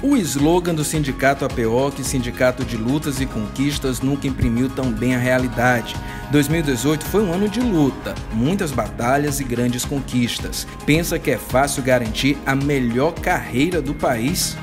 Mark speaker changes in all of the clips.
Speaker 1: O slogan do Sindicato APOC, Sindicato de Lutas e Conquistas, nunca imprimiu tão bem a realidade. 2018 foi um ano de luta, muitas batalhas e grandes conquistas. Pensa que é fácil garantir a melhor carreira do país?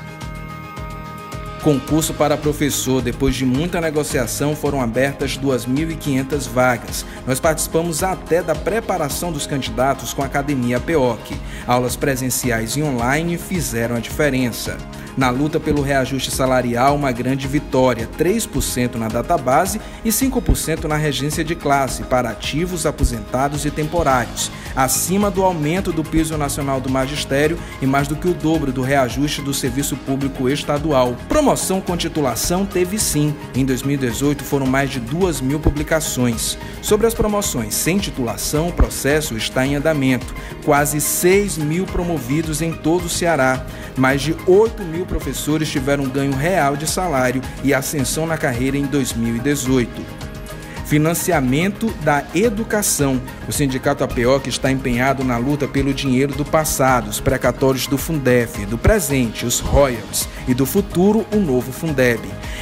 Speaker 1: Concurso para professor. Depois de muita negociação, foram abertas 2.500 vagas. Nós participamos até da preparação dos candidatos com a Academia PEOC. Aulas presenciais e online fizeram a diferença. Na luta pelo reajuste salarial, uma grande vitória: 3% na database e 5% na regência de classe para ativos, aposentados e temporários, acima do aumento do piso nacional do magistério e mais do que o dobro do reajuste do serviço público estadual. Promoção com titulação teve sim. Em 2018 foram mais de 2 mil publicações. Sobre as promoções sem titulação, o processo está em andamento. Quase 6 mil promovidos em todo o Ceará. Mais de 8 mil professores tiveram ganho real de salário e ascensão na carreira em 2018 financiamento da educação. O sindicato APO está empenhado na luta pelo dinheiro do passado, os precatórios do Fundef, do presente, os royalties e do futuro, o novo Fundeb.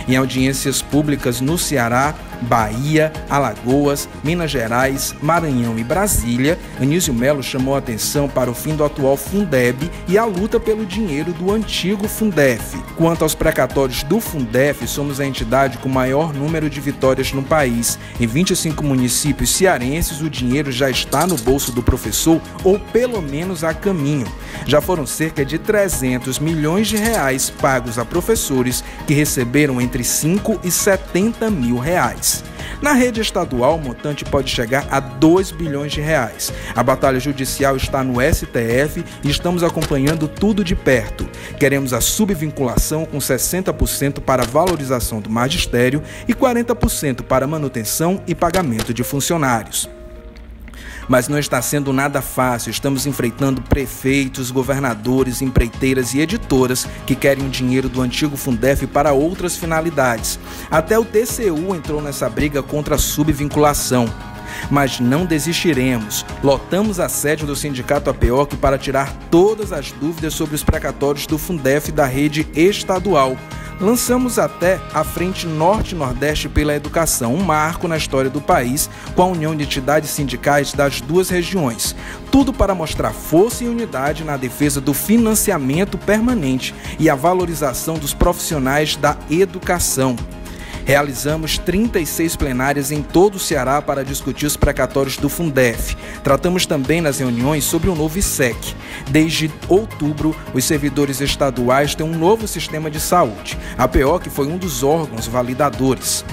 Speaker 1: Em audiências públicas no Ceará, Bahia, Alagoas, Minas Gerais, Maranhão e Brasília, Anísio Melo chamou atenção para o fim do atual Fundeb e a luta pelo dinheiro do antigo Fundef. Quanto aos precatórios do Fundef, somos a entidade com maior número de vitórias no país. Em 25 municípios cearenses, o dinheiro já está no bolso do professor ou pelo menos a caminho. Já foram cerca de 300 milhões de reais pagos a professores que receberam entre 5 e 70 mil reais. Na rede estadual, o montante pode chegar a 2 bilhões de reais. A batalha judicial está no STF e estamos acompanhando tudo de perto. Queremos a subvinculação com 60% para valorização do magistério e 40% para manutenção e pagamento de funcionários mas não está sendo nada fácil. Estamos enfrentando prefeitos, governadores, empreiteiras e editoras que querem o dinheiro do antigo Fundef para outras finalidades. Até o TCU entrou nessa briga contra a subvinculação. Mas não desistiremos. Lotamos a sede do Sindicato APOC para tirar todas as dúvidas sobre os precatórios do Fundef da rede estadual lançamos até a Frente Norte-Nordeste pela Educação, um marco na história do país, com a união de entidades sindicais das duas regiões. Tudo para mostrar força e unidade na defesa do financiamento permanente e a valorização dos profissionais da educação. Realizamos 36 plenárias em todo o Ceará para discutir os precatórios do Fundef. Tratamos também nas reuniões sobre o novo ISEC. Desde outubro, os servidores estaduais têm um novo sistema de saúde. A PO que foi um dos órgãos validadores.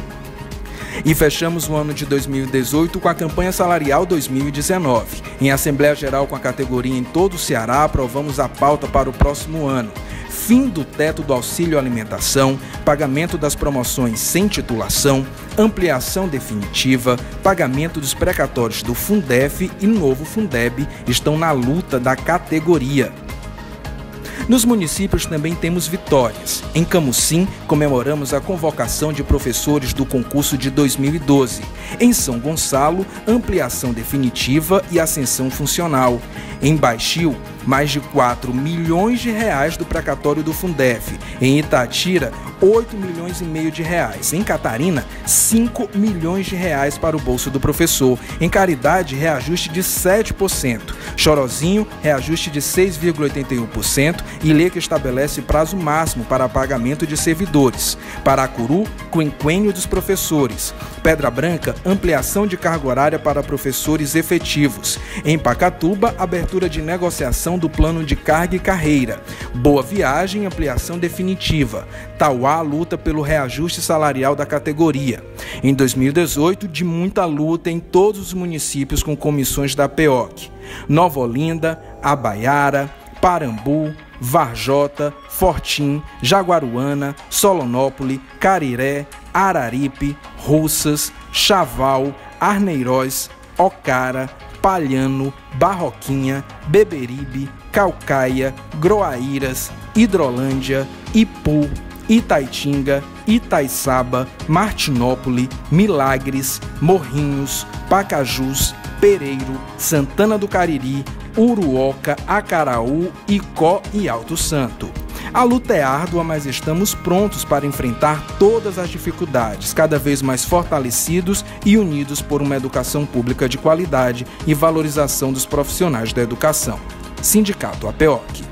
Speaker 1: E fechamos o ano de 2018 com a campanha salarial 2019. Em Assembleia Geral com a categoria em todo o Ceará, aprovamos a pauta para o próximo ano fim do teto do auxílio alimentação, pagamento das promoções sem titulação, ampliação definitiva, pagamento dos precatórios do Fundef e novo Fundeb estão na luta da categoria. Nos municípios também temos vitórias. Em Camusim, comemoramos a convocação de professores do concurso de 2012. Em São Gonçalo, ampliação definitiva e ascensão funcional. Em Baixio, mais de 4 milhões de reais do precatório do Fundef. Em Itatira, 8 milhões e meio de reais. Em Catarina, 5 milhões de reais para o bolso do professor. Em Caridade, reajuste de 7%. Chorozinho, reajuste de 6,81% e lei que estabelece prazo máximo para pagamento de servidores. Paracuru, quinquênio dos professores. Pedra Branca, ampliação de carga horária para professores efetivos. Em Pacatuba, abertura de negociação do plano de carga e carreira. Boa Viagem, ampliação definitiva. Tauá luta pelo reajuste salarial da categoria. Em 2018, de muita luta em todos os municípios com comissões da PEOC. Nova Olinda, Abaiara, Parambu, Varjota, Fortim, Jaguaruana, Solonópole, Cariré, Araripe, Russas, Chaval, Arneiroz, Ocara, Palhano, Barroquinha, Beberibe, Calcaia, Groaíras, Hidrolândia, Ipu, Itaitinga, Itaiçaba, Martinópole, Milagres, Morrinhos, Pacajus, Pereiro, Santana do Cariri, Uruoca, Acaraú, Icó e Alto Santo. A luta é árdua, mas estamos prontos para enfrentar todas as dificuldades, cada vez mais fortalecidos e unidos por uma educação pública de qualidade e valorização dos profissionais da educação. Sindicato APEOC.